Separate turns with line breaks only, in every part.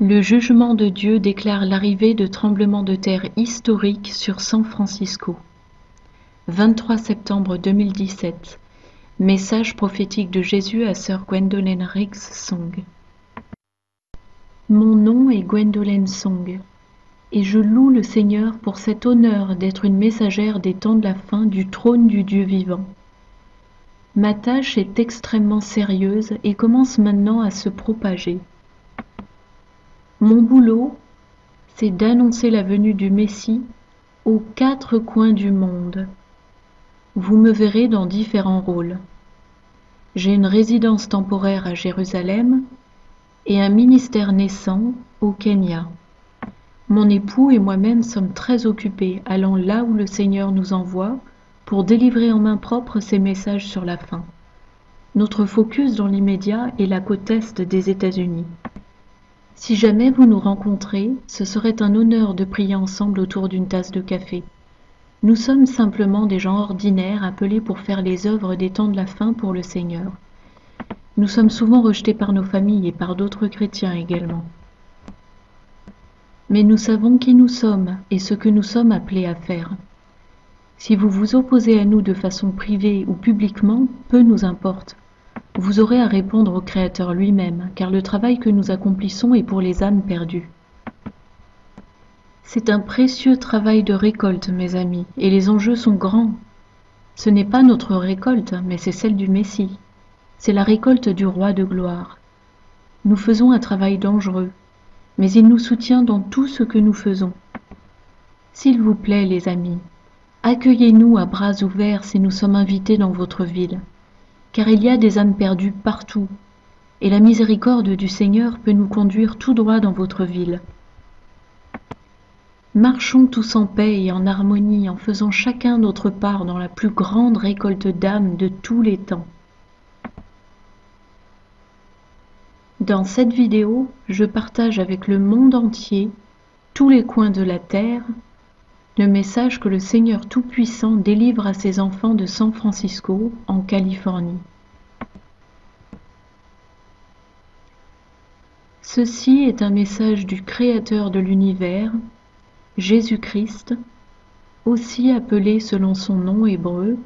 Le jugement de Dieu déclare l'arrivée de tremblements de terre historiques sur San Francisco. 23 septembre 2017. Message prophétique de Jésus à sœur Gwendolyn Riggs Song. Mon nom est Gwendolyn Song, et je loue le Seigneur pour cet honneur d'être une messagère des temps de la fin du trône du Dieu vivant. Ma tâche est extrêmement sérieuse et commence maintenant à se propager. Mon boulot, c'est d'annoncer la venue du Messie aux quatre coins du monde. Vous me verrez dans différents rôles. J'ai une résidence temporaire à Jérusalem et un ministère naissant au Kenya. Mon époux et moi-même sommes très occupés allant là où le Seigneur nous envoie pour délivrer en main propre ses messages sur la fin. Notre focus dans l'immédiat est la côte est des États-Unis. Si jamais vous nous rencontrez, ce serait un honneur de prier ensemble autour d'une tasse de café. Nous sommes simplement des gens ordinaires appelés pour faire les œuvres des temps de la fin pour le Seigneur. Nous sommes souvent rejetés par nos familles et par d'autres chrétiens également. Mais nous savons qui nous sommes et ce que nous sommes appelés à faire. Si vous vous opposez à nous de façon privée ou publiquement, peu nous importe. Vous aurez à répondre au Créateur lui-même, car le travail que nous accomplissons est pour les âmes perdues. C'est un précieux travail de récolte, mes amis, et les enjeux sont grands. Ce n'est pas notre récolte, mais c'est celle du Messie. C'est la récolte du roi de gloire. Nous faisons un travail dangereux, mais il nous soutient dans tout ce que nous faisons. S'il vous plaît, les amis, accueillez-nous à bras ouverts si nous sommes invités dans votre ville car il y a des âmes perdues partout, et la miséricorde du Seigneur peut nous conduire tout droit dans votre ville. Marchons tous en paix et en harmonie en faisant chacun notre part dans la plus grande récolte d'âmes de tous les temps. Dans cette vidéo, je partage avec le monde entier, tous les coins de la terre, le message que le Seigneur Tout-Puissant délivre à ses enfants de San Francisco, en Californie. Ceci est un message du Créateur de l'univers, Jésus-Christ, aussi appelé selon son nom hébreu,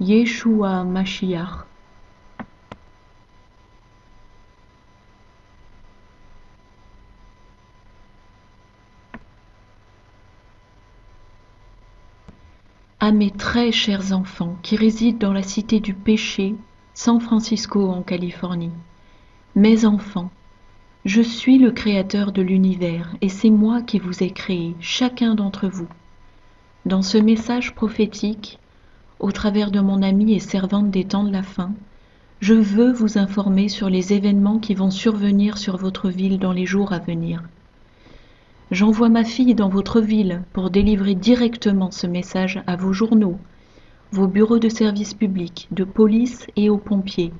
Yeshua Mashiach. À mes très chers enfants qui résident dans la cité du péché, San Francisco en Californie. Mes enfants, je suis le créateur de l'univers et c'est moi qui vous ai créé, chacun d'entre vous. Dans ce message prophétique, au travers de mon amie et servante des temps de la fin, je veux vous informer sur les événements qui vont survenir sur votre ville dans les jours à venir. J'envoie ma fille dans votre ville pour délivrer directement ce message à vos journaux, vos bureaux de service public, de police et aux pompiers,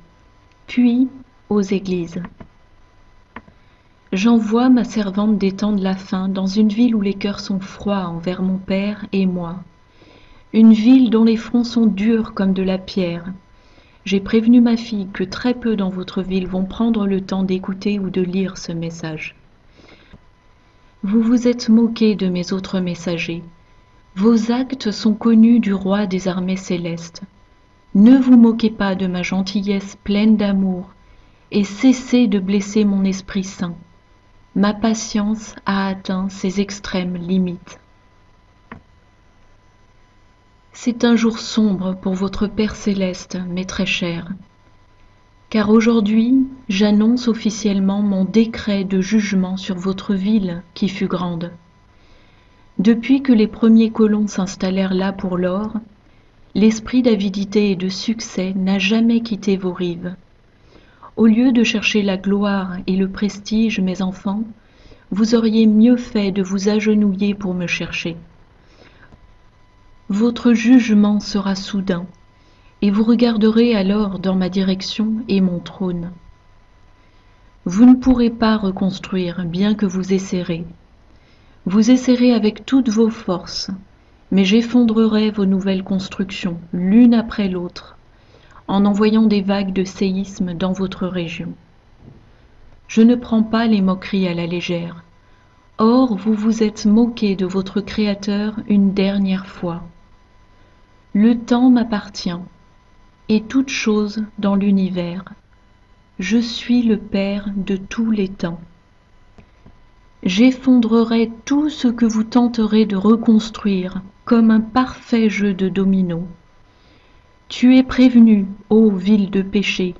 puis aux églises. J'envoie ma servante de la fin dans une ville où les cœurs sont froids envers mon père et moi, une ville dont les fronts sont durs comme de la pierre. J'ai prévenu ma fille que très peu dans votre ville vont prendre le temps d'écouter ou de lire ce message. Vous vous êtes moqué de mes autres messagers. Vos actes sont connus du roi des armées célestes. Ne vous moquez pas de ma gentillesse pleine d'amour, et cessez de blesser mon Esprit Saint. Ma patience a atteint ses extrêmes limites. C'est un jour sombre pour votre Père céleste, mes très chers car aujourd'hui j'annonce officiellement mon décret de jugement sur votre ville qui fut grande. Depuis que les premiers colons s'installèrent là pour l'or, l'esprit d'avidité et de succès n'a jamais quitté vos rives. Au lieu de chercher la gloire et le prestige, mes enfants, vous auriez mieux fait de vous agenouiller pour me chercher. Votre jugement sera soudain, et vous regarderez alors dans ma direction et mon trône. Vous ne pourrez pas reconstruire, bien que vous essayerez. Vous essayerez avec toutes vos forces, mais j'effondrerai vos nouvelles constructions, l'une après l'autre, en envoyant des vagues de séisme dans votre région. Je ne prends pas les moqueries à la légère. Or vous vous êtes moqué de votre Créateur une dernière fois. Le temps m'appartient, et toute chose dans l'univers. Je suis le Père de tous les temps. J'effondrerai tout ce que vous tenterez de reconstruire comme un parfait jeu de dominos. Tu es prévenu, ô ville de péché.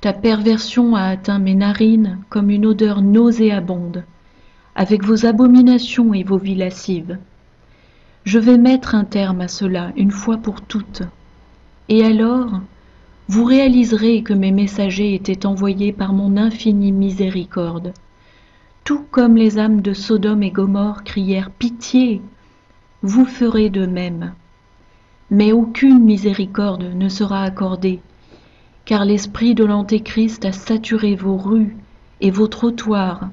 Ta perversion a atteint mes narines comme une odeur nauséabonde avec vos abominations et vos vies lascives. Je vais mettre un terme à cela une fois pour toutes. Et alors, vous réaliserez que mes messagers étaient envoyés par mon infinie miséricorde. Tout comme les âmes de Sodome et Gomorre crièrent Pitié, vous ferez de même. Mais aucune miséricorde ne sera accordée, car l'esprit de l'Antéchrist a saturé vos rues et vos trottoirs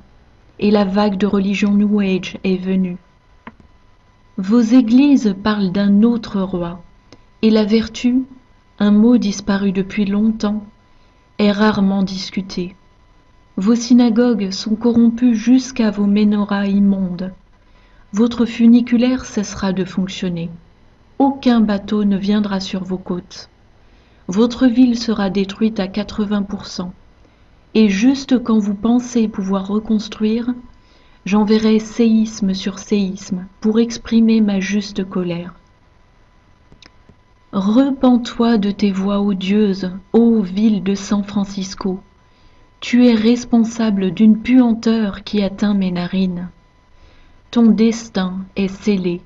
et la vague de religion New Age est venue. Vos églises parlent d'un autre roi, et la vertu, un mot disparu depuis longtemps, est rarement discuté. Vos synagogues sont corrompues jusqu'à vos menorahs immondes. Votre funiculaire cessera de fonctionner. Aucun bateau ne viendra sur vos côtes. Votre ville sera détruite à 80%. Et juste quand vous pensez pouvoir reconstruire, j'enverrai séisme sur séisme pour exprimer ma juste colère. Repens-toi de tes voix odieuses, ô ville de San Francisco. Tu es responsable d'une puanteur qui atteint mes narines. Ton destin est scellé.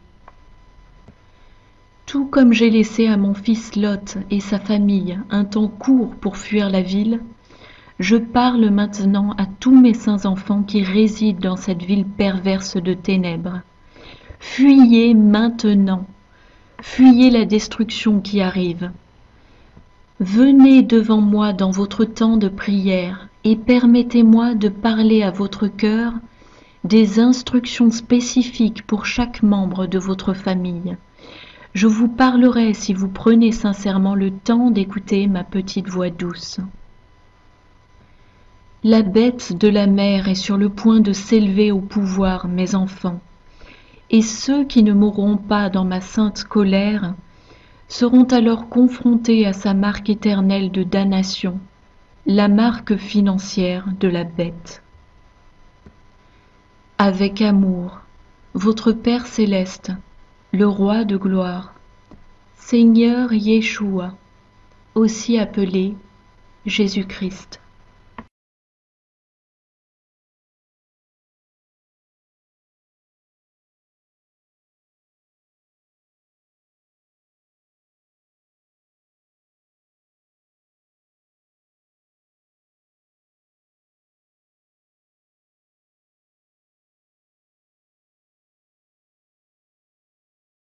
Tout comme j'ai laissé à mon fils Lot et sa famille un temps court pour fuir la ville, je parle maintenant à tous mes saints enfants qui résident dans cette ville perverse de ténèbres. Fuyez maintenant, fuyez la destruction qui arrive. Venez devant moi dans votre temps de prière et permettez-moi de parler à votre cœur des instructions spécifiques pour chaque membre de votre famille. Je vous parlerai si vous prenez sincèrement le temps d'écouter ma petite voix douce. La bête de la mer est sur le point de s'élever au pouvoir, mes enfants, et ceux qui ne mourront pas dans ma sainte colère seront alors confrontés à sa marque éternelle de damnation, la marque financière de la bête. Avec amour, votre Père céleste, le Roi de gloire, Seigneur Yeshua, aussi appelé Jésus-Christ.